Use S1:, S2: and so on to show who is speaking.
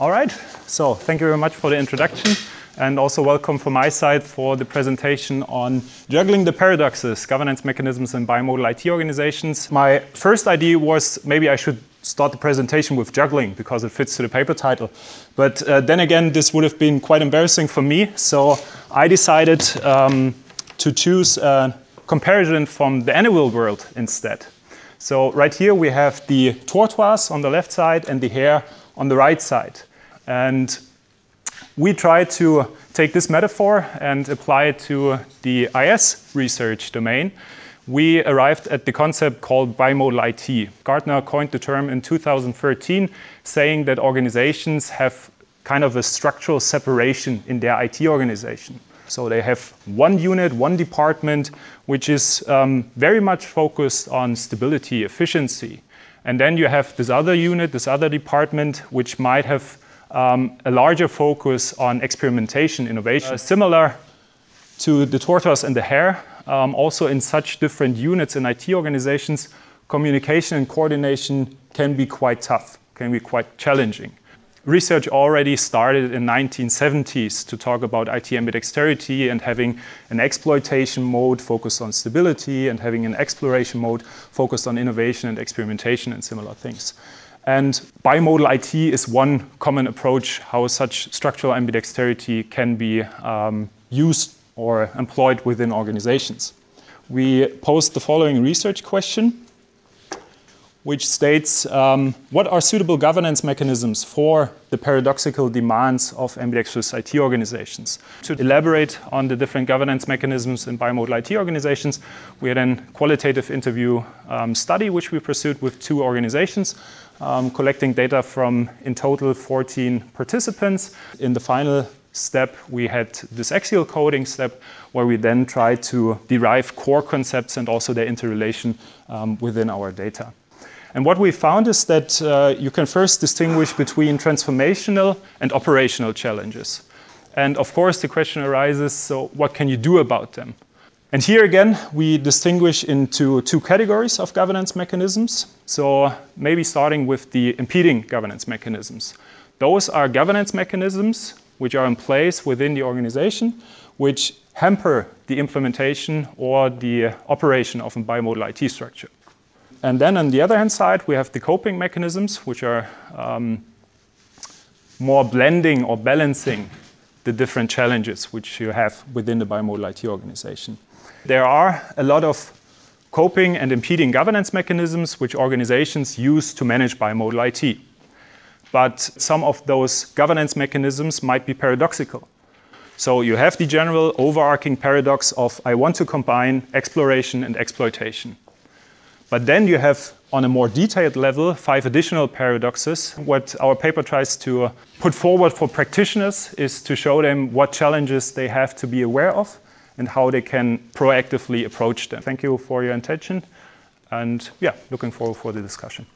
S1: All right, so thank you very much for the introduction and also welcome from my side for the presentation on juggling the paradoxes, governance mechanisms in bimodal IT organizations. My first idea was maybe I should start the presentation with juggling because it fits to the paper title. But uh, then again, this would have been quite embarrassing for me. So I decided um, to choose a comparison from the animal world instead. So right here we have the tortoise on the left side and the hare on the right side. And we try to take this metaphor and apply it to the IS research domain. We arrived at the concept called bimodal IT. Gartner coined the term in 2013, saying that organizations have kind of a structural separation in their IT organization. So they have one unit, one department, which is um, very much focused on stability, efficiency. And then you have this other unit, this other department, which might have um, a larger focus on experimentation, innovation. Uh, similar to the tortoise and the hare, um, also in such different units in IT organizations, communication and coordination can be quite tough, can be quite challenging. Research already started in 1970s to talk about IT ambidexterity and having an exploitation mode focused on stability and having an exploration mode focused on innovation and experimentation and similar things. And bimodal IT is one common approach how such structural ambidexterity can be um, used or employed within organizations. We posed the following research question which states um, what are suitable governance mechanisms for the paradoxical demands of ambidextrous IT organizations. To elaborate on the different governance mechanisms in bimodal IT organizations, we had a qualitative interview um, study which we pursued with two organizations, um, collecting data from in total 14 participants. In the final step, we had this axial coding step where we then tried to derive core concepts and also their interrelation um, within our data. And what we found is that uh, you can first distinguish between transformational and operational challenges. And of course, the question arises so, what can you do about them? And here again, we distinguish into two categories of governance mechanisms. So, maybe starting with the impeding governance mechanisms. Those are governance mechanisms which are in place within the organization, which hamper the implementation or the operation of a bimodal IT structure. And then on the other hand side, we have the coping mechanisms, which are um, more blending or balancing the different challenges which you have within the bimodal IT organization. There are a lot of coping and impeding governance mechanisms which organizations use to manage bimodal IT. But some of those governance mechanisms might be paradoxical. So you have the general overarching paradox of I want to combine exploration and exploitation. But then you have, on a more detailed level, five additional paradoxes. What our paper tries to uh, put forward for practitioners is to show them what challenges they have to be aware of and how they can proactively approach them. Thank you for your attention. And yeah, looking forward for the discussion.